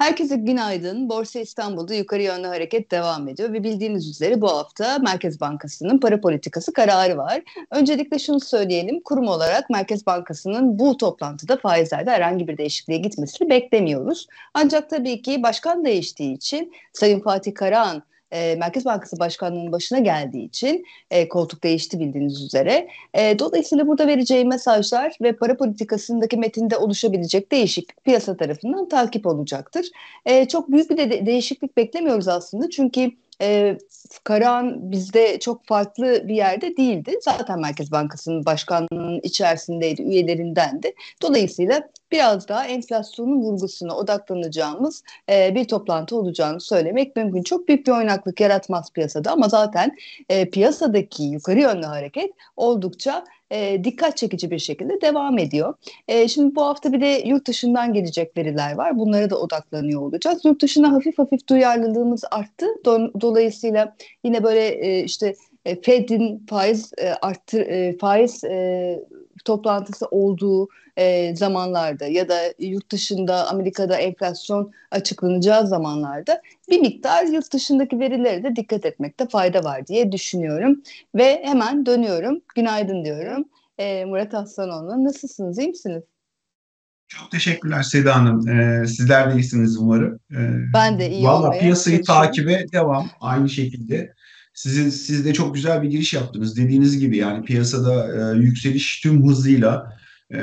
Herkese günaydın. Borsa İstanbul'da yukarı yönlü hareket devam ediyor ve bildiğiniz üzere bu hafta Merkez Bankası'nın para politikası kararı var. Öncelikle şunu söyleyelim. Kurum olarak Merkez Bankası'nın bu toplantıda faizlerde herhangi bir değişikliğe gitmesini beklemiyoruz. Ancak tabii ki başkan değiştiği için Sayın Fatih Karahan e, Merkez Bankası Başkanlığı'nın başına geldiği için e, koltuk değişti bildiğiniz üzere. E, dolayısıyla burada vereceği mesajlar ve para politikasındaki metinde oluşabilecek değişiklik piyasa tarafından takip olacaktır. E, çok büyük bir de değişiklik beklemiyoruz aslında çünkü e, Karahan bizde çok farklı bir yerde değildi. Zaten Merkez Bankası'nın başkanlığının içerisindeydi, üyelerindendi. Dolayısıyla biraz daha enflasyonun vurgusuna odaklanacağımız e, bir toplantı olacağını söylemek mümkün. Çok büyük bir oynaklık yaratmaz piyasada ama zaten e, piyasadaki yukarı yönlü hareket oldukça e, dikkat çekici bir şekilde devam ediyor. E, şimdi bu hafta bir de yurt dışından gelecek veriler var. Bunlara da odaklanıyor olacağız. Yurt dışına hafif hafif duyarlılığımız arttı. Do- dolayısıyla yine böyle e, işte e, Fed'in faiz e, arttır e, faiz e, toplantısı olduğu e, zamanlarda ya da yurt dışında Amerika'da enflasyon açıklanacağı zamanlarda bir miktar yurt dışındaki verilere de dikkat etmekte fayda var diye düşünüyorum. Ve hemen dönüyorum. Günaydın diyorum. E, Murat Aslanoğlu nasılsınız? İyi misiniz? Çok teşekkürler Seda Hanım. Ee, sizler de iyisiniz umarım. Ee, ben de iyi Valla piyasayı takibe devam aynı şekilde. Sizin, siz de çok güzel bir giriş yaptınız. Dediğiniz gibi yani piyasada e, yükseliş tüm hızıyla, e,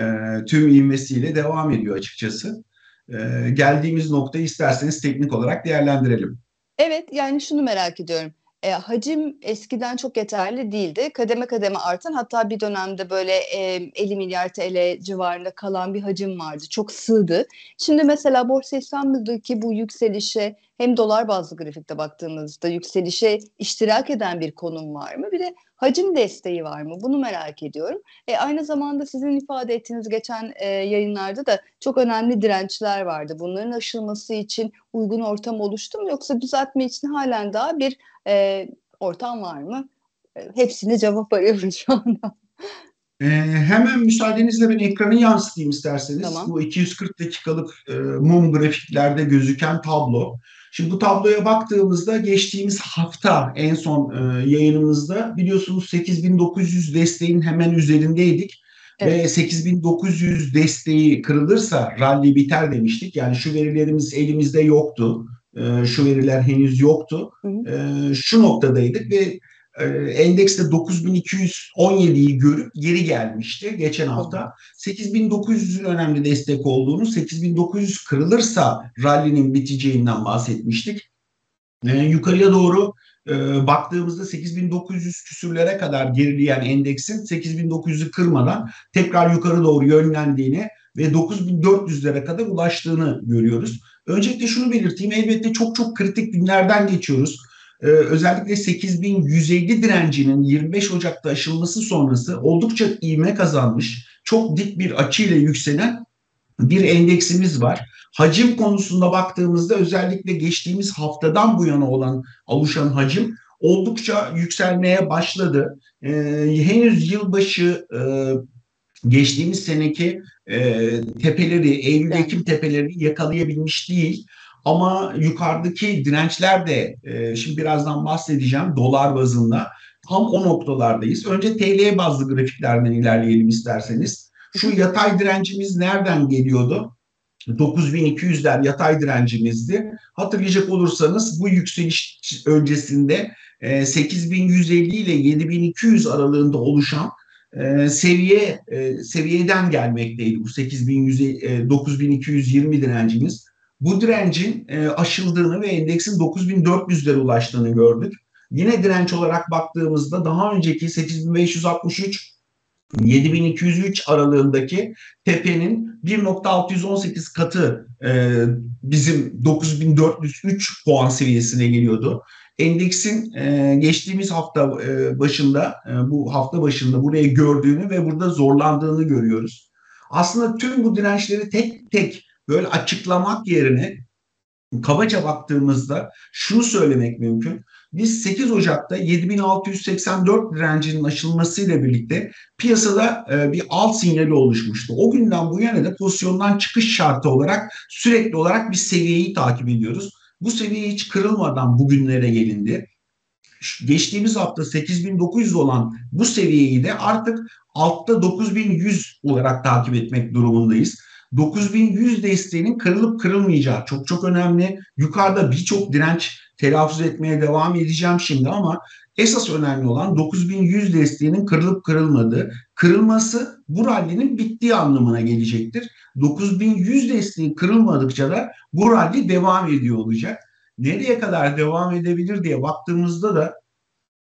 tüm ivmesiyle devam ediyor açıkçası. E, geldiğimiz noktayı isterseniz teknik olarak değerlendirelim. Evet yani şunu merak ediyorum. E, hacim eskiden çok yeterli değildi. Kademe kademe artan hatta bir dönemde böyle e, 50 milyar TL civarında kalan bir hacim vardı. Çok sığdı. Şimdi mesela Borsa İstanbul'daki bu yükselişe hem dolar bazlı grafikte baktığımızda yükselişe iştirak eden bir konum var mı? Bir de hacim desteği var mı? Bunu merak ediyorum. E, aynı zamanda sizin ifade ettiğiniz geçen e, yayınlarda da çok önemli dirençler vardı. Bunların aşılması için uygun ortam oluştu mu? Yoksa düzeltme için halen daha bir e, ortam var mı? E, hepsine cevap arıyoruz şu anda. Ee, hemen müsaadenizle ben ekranı yansıtayım isterseniz. Tamam. Bu 240 dakikalık e, mum grafiklerde gözüken tablo. Şimdi bu tabloya baktığımızda geçtiğimiz hafta en son e, yayınımızda biliyorsunuz 8900 desteğin hemen üzerindeydik. Evet. Ve 8900 desteği kırılırsa rally biter demiştik. Yani şu verilerimiz elimizde yoktu. E, şu veriler henüz yoktu. Hı hı. E, şu noktadaydık ve endekste 9217'yi görüp geri gelmişti geçen hafta. 8900'ün önemli destek olduğunu, 8900 kırılırsa rally'nin biteceğinden bahsetmiştik. E, yukarıya doğru e, baktığımızda 8900 küsürlere kadar gerileyen endeksin 8900'ü kırmadan tekrar yukarı doğru yönlendiğini ve 9400'lere kadar ulaştığını görüyoruz. Öncelikle şunu belirteyim elbette çok çok kritik günlerden geçiyoruz e, özellikle 8150 direncinin 25 Ocak'ta aşılması sonrası oldukça ivme kazanmış, çok dik bir açıyla yükselen bir endeksimiz var. Hacim konusunda baktığımızda özellikle geçtiğimiz haftadan bu yana olan oluşan hacim oldukça yükselmeye başladı. Ee, henüz yılbaşı e, geçtiğimiz seneki e, tepeleri, Eylül-Ekim tepeleri yakalayabilmiş değil. Ama yukarıdaki dirençler de e, şimdi birazdan bahsedeceğim dolar bazında tam o noktalardayız. Önce TL bazlı grafiklerden ilerleyelim isterseniz. Şu yatay direncimiz nereden geliyordu? 9200'ler yatay direncimizdi. Hatırlayacak olursanız bu yükseliş öncesinde 8150 ile 7200 aralığında oluşan e, seviye e, seviyeden gelmekteydi bu 8100 9220 direncimiz bu direncin e, aşıldığını ve endeksin 9400'lere ulaştığını gördük. Yine direnç olarak baktığımızda daha önceki 8563 7203 aralığındaki tepenin 1.618 katı e, bizim 9403 puan seviyesine geliyordu. Endeksin e, geçtiğimiz hafta e, başında e, bu hafta başında burayı gördüğünü ve burada zorlandığını görüyoruz. Aslında tüm bu dirençleri tek tek böyle açıklamak yerine kabaca baktığımızda şunu söylemek mümkün. Biz 8 Ocak'ta 7684 direncinin aşılmasıyla birlikte piyasada e, bir alt sinyali oluşmuştu. O günden bu yana da pozisyondan çıkış şartı olarak sürekli olarak bir seviyeyi takip ediyoruz. Bu seviye hiç kırılmadan bugünlere gelindi. Geçtiğimiz hafta 8900 olan bu seviyeyi de artık altta 9100 olarak takip etmek durumundayız. 9100 desteğinin kırılıp kırılmayacağı çok çok önemli. Yukarıda birçok direnç telaffuz etmeye devam edeceğim şimdi ama esas önemli olan 9100 desteğinin kırılıp kırılmadığı, kırılması bu rallinin bittiği anlamına gelecektir. 9100 desteği kırılmadıkça da bu rally devam ediyor olacak. Nereye kadar devam edebilir diye baktığımızda da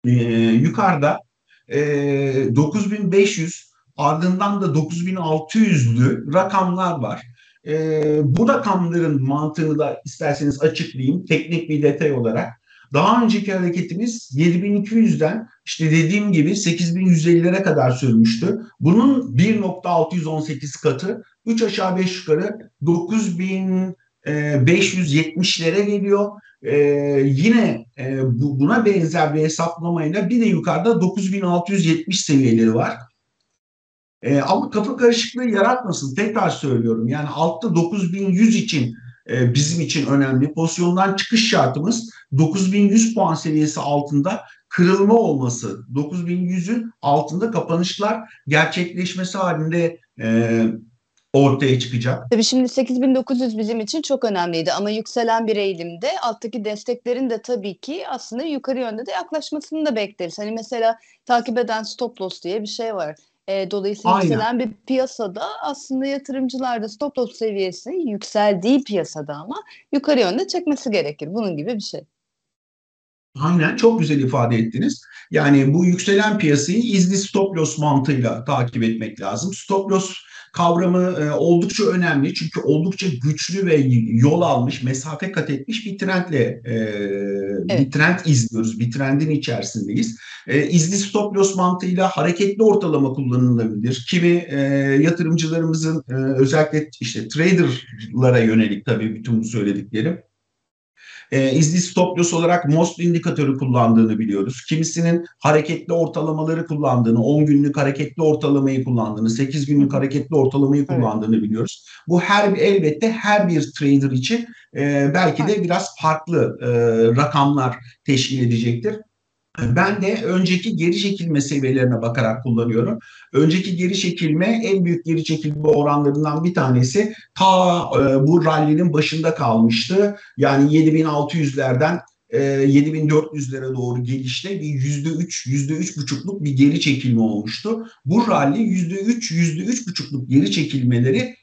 e, yukarıda e, 9500 ardından da 9600'lü rakamlar var. E, bu rakamların mantığını da isterseniz açıklayayım teknik bir detay olarak. Daha önceki hareketimiz 7200'den işte dediğim gibi 8150'lere kadar sürmüştü. Bunun 1.618 katı 3 aşağı 5 yukarı 9570'lere geliyor. Ee, yine e, bu, buna benzer bir hesaplamayla bir de yukarıda 9670 seviyeleri var. E, ama kafa karışıklığı yaratmasın. Tekrar söylüyorum. Yani altta 9100 için e, bizim için önemli. Pozisyondan çıkış şartımız 9100 puan seviyesi altında kırılma olması. 9100'ün altında kapanışlar gerçekleşmesi halinde e, ortaya çıkacak. Tabii şimdi 8900 bizim için çok önemliydi ama yükselen bir eğilimde alttaki desteklerin de tabii ki aslında yukarı yönde de yaklaşmasını da bekleriz. Hani mesela takip eden stop loss diye bir şey var. E, dolayısıyla Aynen. yükselen bir piyasada aslında yatırımcılar da stop loss seviyesi yükseldiği piyasada ama yukarı yönde çekmesi gerekir. Bunun gibi bir şey. Aynen çok güzel ifade ettiniz. Yani bu yükselen piyasayı izli stop loss mantığıyla takip etmek lazım. Stop loss kavramı e, oldukça önemli çünkü oldukça güçlü ve yol almış, mesafe kat etmiş bir trendle e, evet. bir trend izliyoruz, bir trendin içerisindeyiz. E, izli stop loss mantığıyla hareketli ortalama kullanılabilir. Kimi e, yatırımcılarımızın e, özellikle işte traderlara yönelik tabii bütün bu söylediklerim e, izli stop loss olarak MOST indikatörü kullandığını biliyoruz. Kimisinin hareketli ortalamaları kullandığını, 10 günlük hareketli ortalamayı kullandığını, 8 günlük hareketli ortalamayı kullandığını evet. biliyoruz. Bu her elbette her bir trader için e, belki de biraz farklı e, rakamlar teşkil edecektir. Ben de önceki geri çekilme seviyelerine bakarak kullanıyorum. Önceki geri çekilme en büyük geri çekilme oranlarından bir tanesi ta e, bu rallinin başında kalmıştı. Yani 7600'lerden e, 7400'lere doğru gelişte bir yüzde üç, yüzde üç buçukluk bir geri çekilme olmuştu. Bu rally yüzde üç, yüzde üç buçukluk geri çekilmeleri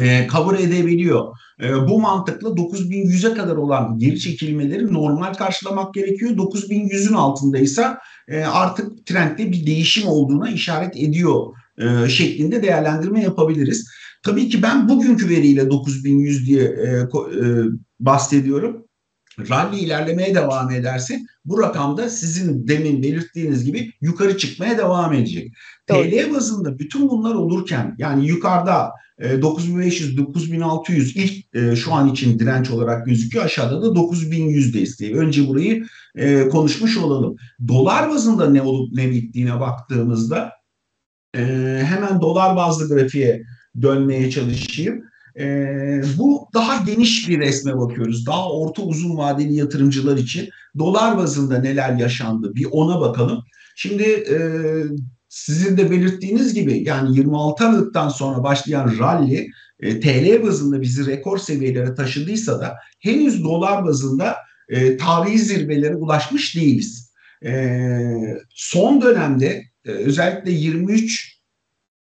e, cover edebiliyor. E, bu mantıkla 9100'e kadar olan geri çekilmeleri normal karşılamak gerekiyor. 9100'ün altındaysa e, artık trendde bir değişim olduğuna işaret ediyor e, şeklinde değerlendirme yapabiliriz. Tabii ki ben bugünkü veriyle 9100 diye e, e, bahsediyorum. Rally ilerlemeye devam ederse bu rakamda sizin demin belirttiğiniz gibi yukarı çıkmaya devam edecek. Doğru. TL bazında bütün bunlar olurken yani yukarıda 9500, 9600 ilk e, şu an için direnç olarak gözüküyor. Aşağıda da 9100 desteği. Önce burayı e, konuşmuş olalım. Dolar bazında ne olup ne bittiğine baktığımızda e, hemen dolar bazlı grafiğe dönmeye çalışayım. bu daha geniş bir resme bakıyoruz. Daha orta uzun vadeli yatırımcılar için dolar bazında neler yaşandı bir ona bakalım. Şimdi sizin de belirttiğiniz gibi yani 26 Aralık'tan sonra başlayan rally e, TL bazında bizi rekor seviyelere taşıdıysa da henüz dolar bazında e, tarihi zirvelere ulaşmış değiliz. E, son dönemde e, özellikle 23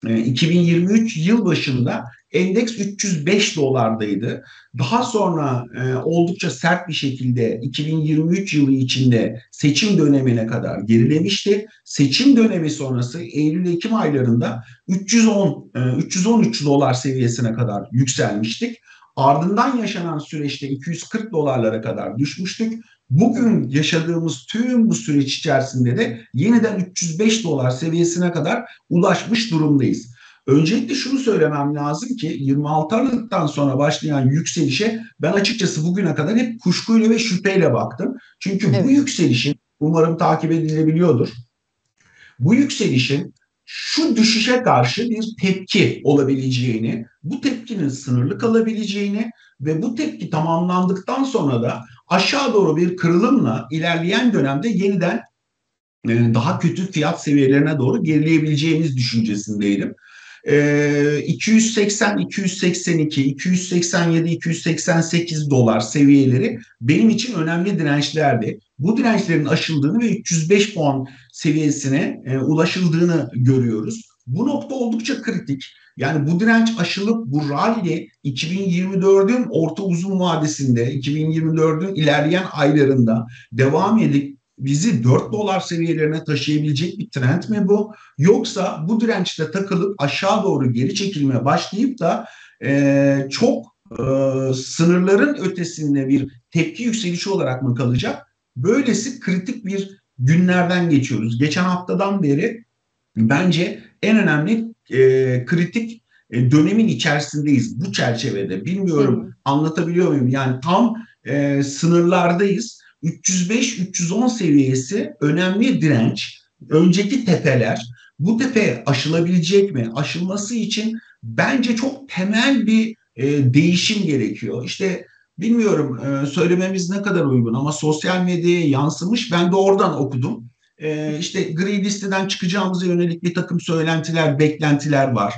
e, 2023 yıl başında Endeks 305 dolardaydı. Daha sonra e, oldukça sert bir şekilde 2023 yılı içinde seçim dönemine kadar gerilemişti. Seçim dönemi sonrası Eylül-Ekim aylarında 310 e, 313 dolar seviyesine kadar yükselmiştik. Ardından yaşanan süreçte 240 dolarlara kadar düşmüştük. Bugün yaşadığımız tüm bu süreç içerisinde de yeniden 305 dolar seviyesine kadar ulaşmış durumdayız. Öncelikle şunu söylemem lazım ki 26 Aralık'tan sonra başlayan yükselişe ben açıkçası bugüne kadar hep kuşkuyla ve şüpheyle baktım. Çünkü evet. bu yükselişin umarım takip edilebiliyordur. Bu yükselişin şu düşüşe karşı bir tepki olabileceğini, bu tepkinin sınırlı kalabileceğini ve bu tepki tamamlandıktan sonra da aşağı doğru bir kırılımla ilerleyen dönemde yeniden e, daha kötü fiyat seviyelerine doğru gerileyebileceğimiz düşüncesindeydim. 280, 282, 287, 288 dolar seviyeleri benim için önemli dirençlerdi. Bu dirençlerin aşıldığını ve 305 puan seviyesine e, ulaşıldığını görüyoruz. Bu nokta oldukça kritik. Yani bu direnç aşılıp bu rally 2024'ün orta uzun vadesinde, 2024'ün ilerleyen aylarında devam edip bizi 4 dolar seviyelerine taşıyabilecek bir trend mi bu? Yoksa bu dirençte takılıp aşağı doğru geri çekilmeye başlayıp da e, çok e, sınırların ötesinde bir tepki yükselişi olarak mı kalacak? Böylesi kritik bir günlerden geçiyoruz. Geçen haftadan beri bence en önemli e, kritik e, dönemin içerisindeyiz bu çerçevede. Bilmiyorum Hı. anlatabiliyor muyum? Yani tam e, sınırlardayız 305-310 seviyesi önemli direnç. Önceki tepeler bu tepe aşılabilecek mi? Aşılması için bence çok temel bir e, değişim gerekiyor. İşte bilmiyorum e, söylememiz ne kadar uygun ama sosyal medyaya yansımış. Ben de oradan okudum. E, işte gri listeden çıkacağımıza yönelik bir takım söylentiler, beklentiler var.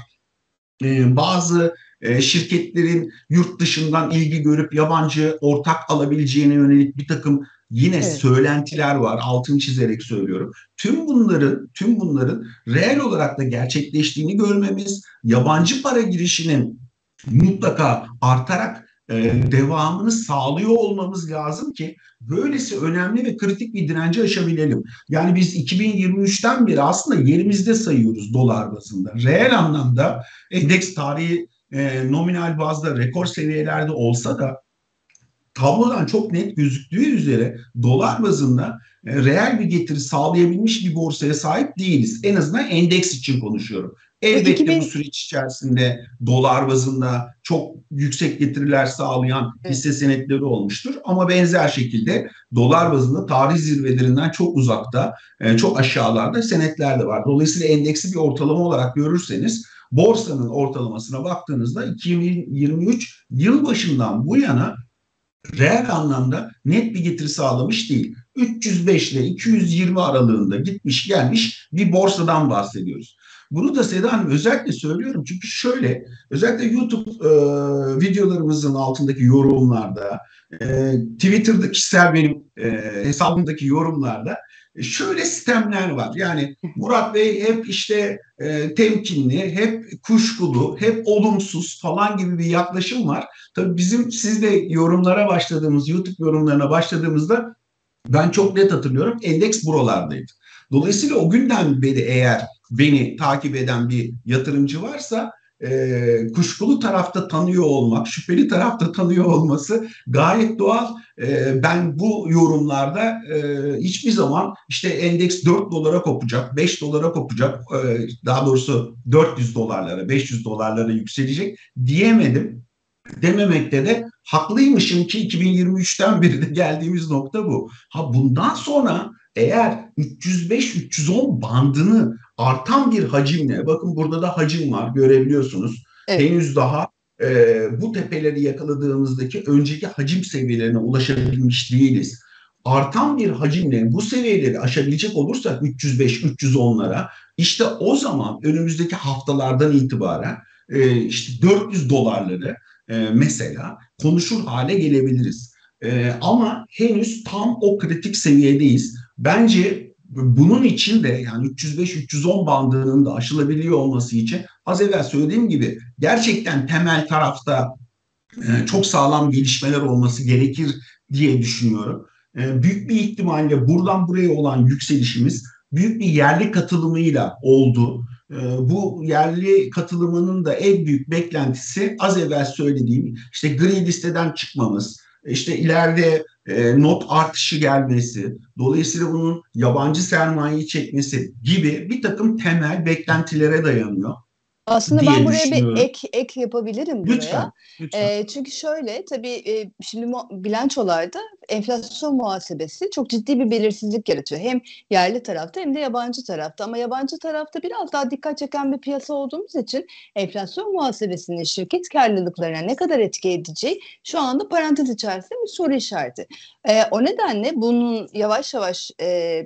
E, bazı e, şirketlerin yurt dışından ilgi görüp yabancı ortak alabileceğine yönelik bir takım Yine evet. söylentiler var. Altını çizerek söylüyorum. Tüm bunların tüm bunların reel olarak da gerçekleştiğini görmemiz, yabancı para girişinin mutlaka artarak e, devamını sağlıyor olmamız lazım ki böylesi önemli ve kritik bir direnci aşabilelim. Yani biz 2023'ten beri aslında yerimizde sayıyoruz dolar bazında. Reel anlamda endeks tarihi e, nominal bazda rekor seviyelerde olsa da tablodan çok net gözüktüğü üzere dolar bazında e, reel bir getiri sağlayabilmiş bir borsaya sahip değiliz. En azından endeks için konuşuyorum. Elbette 2000... bu süreç içerisinde dolar bazında çok yüksek getiriler sağlayan hisse senetleri olmuştur. Ama benzer şekilde dolar bazında tarih zirvelerinden çok uzakta, e, çok aşağılarda senetler de var. Dolayısıyla endeksi bir ortalama olarak görürseniz borsanın ortalamasına baktığınızda 2023 yıl başından bu yana reel anlamda net bir getiri sağlamış değil. 305 ile 220 aralığında gitmiş gelmiş bir borsadan bahsediyoruz. Bunu da Seda Hanım özellikle söylüyorum çünkü şöyle özellikle YouTube e, videolarımızın altındaki yorumlarda e, Twitter'da kişisel benim e, hesabımdaki yorumlarda şöyle sistemler var. Yani Murat Bey hep işte e, temkinli, hep kuşkulu, hep olumsuz falan gibi bir yaklaşım var. Tabii bizim sizle yorumlara başladığımız, YouTube yorumlarına başladığımızda ben çok net hatırlıyorum endeks buralardaydı. Dolayısıyla o günden beri eğer beni takip eden bir yatırımcı varsa e, kuşkulu tarafta tanıyor olmak, şüpheli tarafta tanıyor olması gayet doğal. E, ben bu yorumlarda e, hiçbir zaman işte endeks 4 dolara kopacak, 5 dolara kopacak, e, daha doğrusu 400 dolarlara, 500 dolarlara yükselecek diyemedim. Dememekte de haklıymışım ki 2023'ten beri de geldiğimiz nokta bu. Ha bundan sonra eğer 305-310 bandını artan bir hacimle, bakın burada da hacim var görebiliyorsunuz. Evet. Henüz daha e, bu tepeleri yakaladığımızdaki önceki hacim seviyelerine ulaşabilmiş değiliz. Artan bir hacimle bu seviyeleri aşabilecek olursak 305-310'lara işte o zaman önümüzdeki haftalardan itibaren e, işte 400 dolarları e, mesela konuşur hale gelebiliriz. E, ama henüz tam o kritik seviyedeyiz. Bence bunun için de yani 305-310 bandının da aşılabiliyor olması için az evvel söylediğim gibi gerçekten temel tarafta e, çok sağlam gelişmeler olması gerekir diye düşünüyorum. E, büyük bir ihtimalle buradan buraya olan yükselişimiz büyük bir yerli katılımıyla oldu. E, bu yerli katılımının da en büyük beklentisi az evvel söylediğim işte gri listeden çıkmamız, işte ileride e, not artışı gelmesi, dolayısıyla bunun yabancı sermayeyi çekmesi gibi bir takım temel beklentilere dayanıyor. Aslında ben buraya bir ek ek yapabilirim buraya. Lütfen. lütfen. E, çünkü şöyle tabii e, şimdi bilançolarda enflasyon muhasebesi çok ciddi bir belirsizlik yaratıyor. Hem yerli tarafta hem de yabancı tarafta. Ama yabancı tarafta biraz daha dikkat çeken bir piyasa olduğumuz için enflasyon muhasebesinin şirket karlılıklarına ne kadar etki edeceği şu anda parantez içerisinde bir soru işareti. E, o nedenle bunun yavaş yavaş e,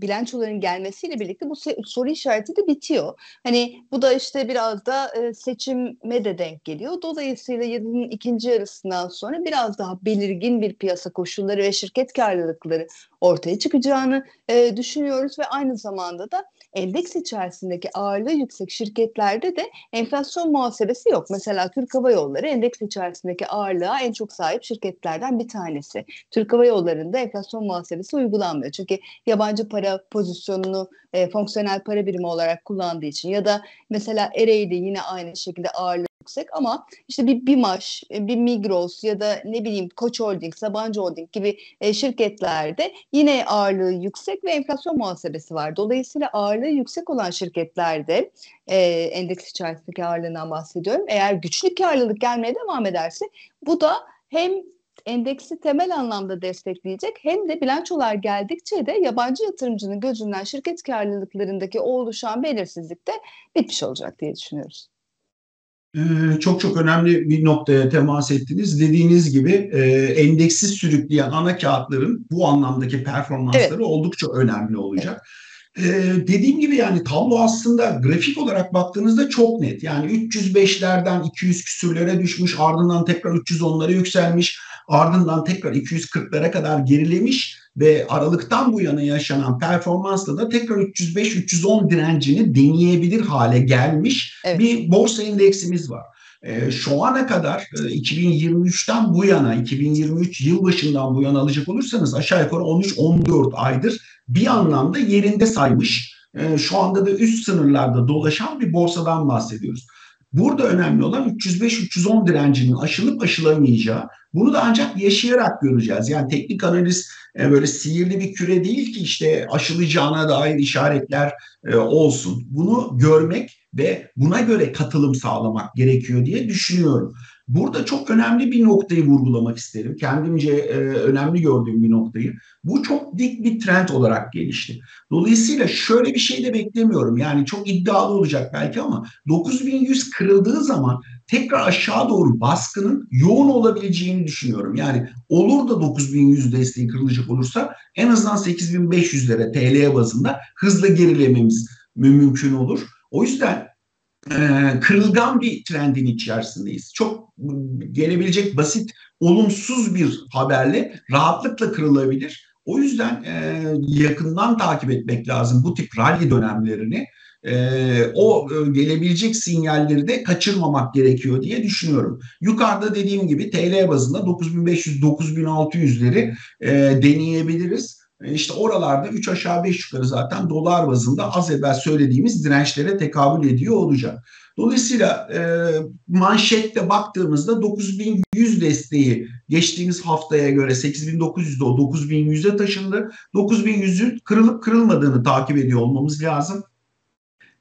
bilançoların gelmesiyle birlikte bu soru işareti de bitiyor. Hani bu da işte biraz da e, seçime de denk geliyor. Dolayısıyla yılın ikinci yarısından sonra biraz daha belirgin bir piyasa koşulları ve şirket karlılıkları ortaya çıkacağını e, düşünüyoruz ve aynı zamanda da endeks içerisindeki ağırlığı yüksek şirketlerde de enflasyon muhasebesi yok. Mesela Türk Hava Yolları endeks içerisindeki ağırlığa en çok sahip şirketlerden bir tanesi. Türk Hava Yolları'nda enflasyon muhasebesi uygulanmıyor. Çünkü yabancı para pozisyonunu e, fonksiyonel para birimi olarak kullandığı için ya da mesela Ereğli yine aynı şekilde ağırlığı yüksek ama işte bir BİMAŞ, e, bir Migros ya da ne bileyim Koç Holding, Sabancı Holding gibi e, şirketlerde yine ağırlığı yüksek ve enflasyon muhasebesi var. Dolayısıyla ağırlığı yüksek olan şirketlerde e, endeks içerisindeki ağırlığından bahsediyorum. Eğer güçlü karlılık gelmeye devam ederse bu da hem endeksi temel anlamda destekleyecek hem de bilançolar geldikçe de yabancı yatırımcının gözünden şirket karlılıklarındaki o oluşan belirsizlik de bitmiş olacak diye düşünüyoruz. Ee, çok çok önemli bir noktaya temas ettiniz. Dediğiniz gibi e, endeksi sürükleyen ana kağıtların bu anlamdaki performansları evet. oldukça önemli olacak. Evet. Ee, dediğim gibi yani tablo aslında grafik olarak baktığınızda çok net. Yani 305'lerden 200 küsürlere düşmüş ardından tekrar 310'lara yükselmiş ardından tekrar 240'lara kadar gerilemiş ve Aralık'tan bu yana yaşanan performansla da tekrar 305-310 direncini deneyebilir hale gelmiş evet. bir borsa endeksimiz var. E, şu ana kadar e, 2023'ten bu yana 2023 yılbaşından bu yana alacak olursanız aşağı yukarı 13-14 aydır bir anlamda yerinde saymış. E, şu anda da üst sınırlarda dolaşan bir borsadan bahsediyoruz. Burada önemli olan 305-310 direncinin aşılıp aşılamayacağı. Bunu da ancak yaşayarak göreceğiz. Yani teknik analiz e, böyle sihirli bir küre değil ki işte aşılacağına dair işaretler e, olsun. Bunu görmek ve buna göre katılım sağlamak gerekiyor diye düşünüyorum. Burada çok önemli bir noktayı vurgulamak isterim. Kendimce e, önemli gördüğüm bir noktayı. Bu çok dik bir trend olarak gelişti. Dolayısıyla şöyle bir şey de beklemiyorum. Yani çok iddialı olacak belki ama 9100 kırıldığı zaman tekrar aşağı doğru baskının yoğun olabileceğini düşünüyorum. Yani olur da 9100 desteği kırılacak olursa en azından 8500'lere TL bazında hızlı gerilememiz mümkün olur. O yüzden kırılgan bir trendin içerisindeyiz. Çok gelebilecek basit, olumsuz bir haberle rahatlıkla kırılabilir. O yüzden e, yakından takip etmek lazım bu tip rally dönemlerini. E, o e, gelebilecek sinyalleri de kaçırmamak gerekiyor diye düşünüyorum. Yukarıda dediğim gibi TL bazında 9500-9600'leri e, deneyebiliriz. E, işte oralarda 3 aşağı 5 yukarı zaten dolar bazında az evvel söylediğimiz dirençlere tekabül ediyor olacak. Dolayısıyla e, manşette baktığımızda 9100 desteği geçtiğimiz haftaya göre 8900'de o 9100'e taşındı. 9100'ün kırılıp kırılmadığını takip ediyor olmamız lazım.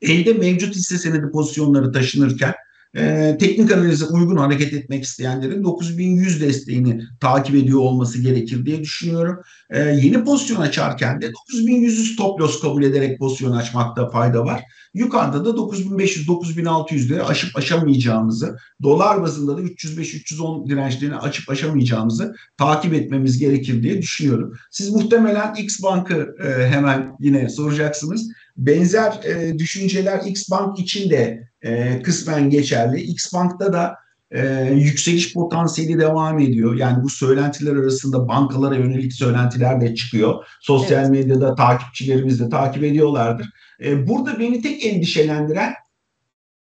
Elde mevcut hisse senedi pozisyonları taşınırken e, teknik analize uygun hareket etmek isteyenlerin 9100 desteğini takip ediyor olması gerekir diye düşünüyorum. E, yeni pozisyon açarken de 9100'ü stop loss kabul ederek pozisyon açmakta fayda var. Yukarıda da 9500-9600'leri aşıp aşamayacağımızı, dolar bazında da 305-310 dirençlerini açıp aşamayacağımızı takip etmemiz gerekir diye düşünüyorum. Siz muhtemelen X Bank'ı e, hemen yine soracaksınız. Benzer e, düşünceler X Bank için de e, kısmen geçerli. X Bank'ta da e, yükseliş potansiyeli devam ediyor. Yani bu söylentiler arasında bankalara yönelik söylentiler de çıkıyor. Sosyal evet. medyada takipçilerimiz de takip ediyorlardır. E, burada beni tek endişelendiren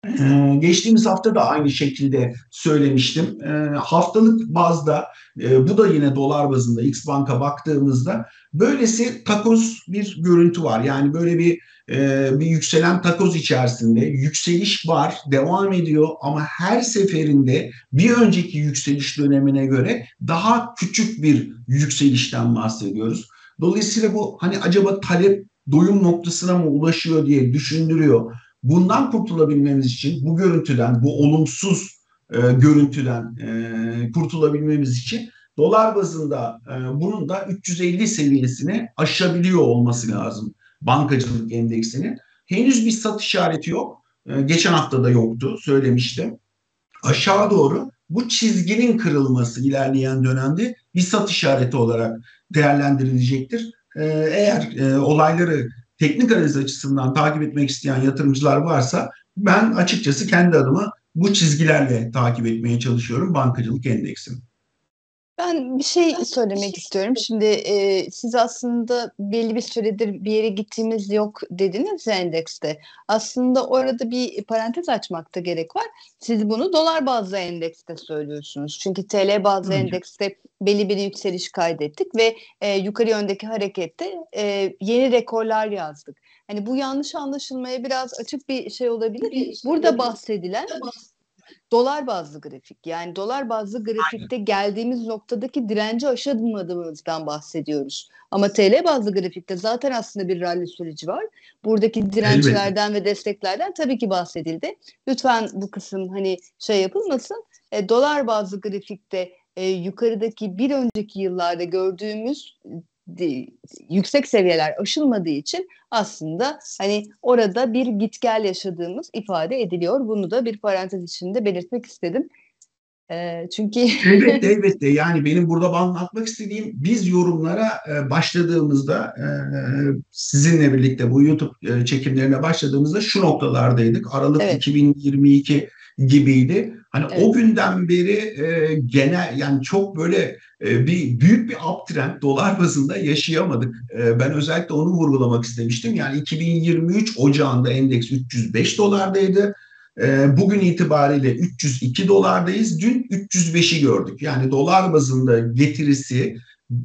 ee, geçtiğimiz hafta da aynı şekilde söylemiştim. Ee, haftalık bazda e, bu da yine dolar bazında X Bank'a baktığımızda böylesi takoz bir görüntü var. Yani böyle bir e, bir yükselen takoz içerisinde yükseliş var, devam ediyor ama her seferinde bir önceki yükseliş dönemine göre daha küçük bir yükselişten bahsediyoruz. Dolayısıyla bu hani acaba talep doyum noktasına mı ulaşıyor diye düşündürüyor. bundan kurtulabilmemiz için bu görüntüden, bu olumsuz e, görüntüden e, kurtulabilmemiz için dolar bazında e, bunun da 350 seviyesini aşabiliyor olması lazım bankacılık endeksinin. Henüz bir satış işareti yok. E, geçen hafta da yoktu söylemiştim. Aşağı doğru bu çizginin kırılması ilerleyen dönemde bir satış işareti olarak değerlendirilecektir. E, eğer e, olayları teknik analiz açısından takip etmek isteyen yatırımcılar varsa ben açıkçası kendi adıma bu çizgilerle takip etmeye çalışıyorum bankacılık endeksini. Ben bir şey söylemek istiyorum. Şimdi e, siz aslında belli bir süredir bir yere gittiğimiz yok dediniz ya endekste. Aslında orada bir parantez açmakta gerek var. Siz bunu dolar bazlı endekste söylüyorsunuz. Çünkü TL bazlı endekste belli bir yükseliş kaydettik ve e, yukarı yöndeki harekette e, yeni rekorlar yazdık. Hani bu yanlış anlaşılmaya biraz açık bir şey olabilir. Burada bahsedilen dolar bazlı grafik. Yani dolar bazlı grafikte Aynen. geldiğimiz noktadaki direnci aşamadığımızdan bahsediyoruz. Ama TL bazlı grafikte zaten aslında bir rally süreci var. Buradaki dirençlerden Elbette. ve desteklerden tabii ki bahsedildi. Lütfen bu kısım hani şey yapılmasın. E, dolar bazlı grafikte e, yukarıdaki bir önceki yıllarda gördüğümüz yüksek seviyeler aşılmadığı için aslında hani orada bir git gel yaşadığımız ifade ediliyor. Bunu da bir parantez içinde belirtmek istedim. E, çünkü elbette elbette yani benim burada anlatmak istediğim biz yorumlara e, başladığımızda e, sizinle birlikte bu YouTube e, çekimlerine başladığımızda şu noktalardaydık. Aralık evet. 2022 gibiydi. Hani evet. o günden beri e, genel yani çok böyle e, bir büyük bir uptrend dolar bazında yaşayamadık. E, ben özellikle onu vurgulamak istemiştim. Yani 2023 Ocağında endeks 305 dolardaydı. E, bugün itibariyle 302 dolardayız. Dün 305'i gördük. Yani dolar bazında getirisi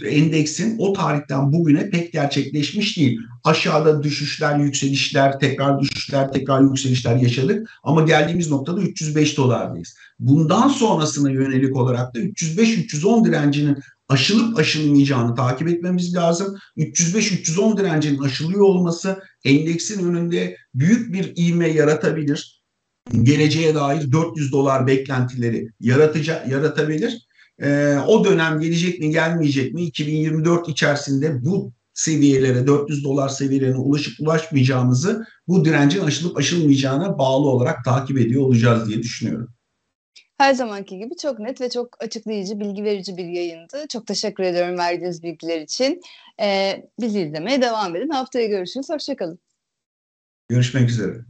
endeksin o tarihten bugüne pek gerçekleşmiş değil. Aşağıda düşüşler, yükselişler, tekrar düşüşler, tekrar yükselişler yaşadık ama geldiğimiz noktada 305 dolardayız. Bundan sonrasına yönelik olarak da 305-310 direncinin aşılıp aşılmayacağını takip etmemiz lazım. 305-310 direncinin aşılıyor olması endeksin önünde büyük bir ivme yaratabilir. Geleceğe dair 400 dolar beklentileri yaratacak, yaratabilir e, o dönem gelecek mi gelmeyecek mi 2024 içerisinde bu seviyelere 400 dolar seviyelerine ulaşıp ulaşmayacağımızı bu direncin aşılıp aşılmayacağına bağlı olarak takip ediyor olacağız diye düşünüyorum. Her zamanki gibi çok net ve çok açıklayıcı, bilgi verici bir yayındı. Çok teşekkür ediyorum verdiğiniz bilgiler için. Ee, bizi izlemeye devam edin. Haftaya görüşürüz. Hoşçakalın. Görüşmek üzere.